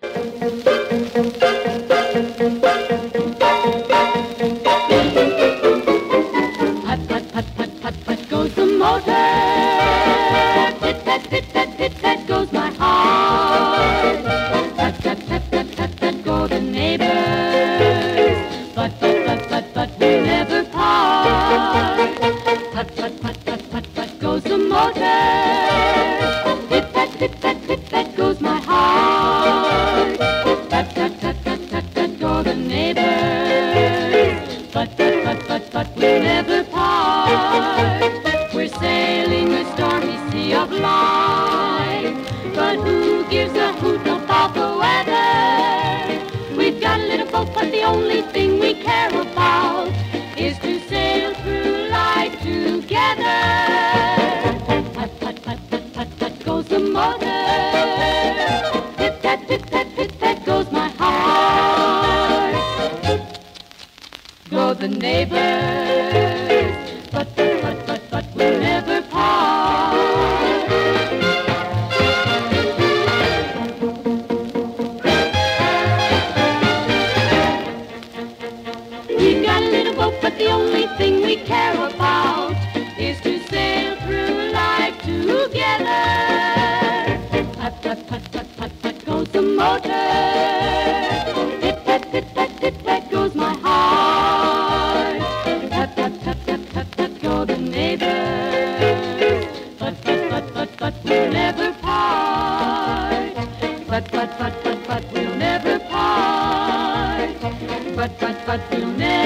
Put, put, put, put, put, put goes the motor. Pit, pat, pit, pat, pit, pat goes my heart. Put, put, put, put, put, put go the neighbors. But, but, but, but, but we never part. Put, put, put, put, put, put goes the motor. Pit, pat, pit, pat, pit, pat goes neighbors. But, but, but, but, but we'll never part. We're sailing the stormy sea of life. But who gives a hoot about the weather? We've got a little boat, but the only thing we care about is to sail through life together. Put, put, put, put, put, put goes the motor. the neighbors, but, but, but, but we'll never part. We've got a little boat, but the only thing we care about ね。え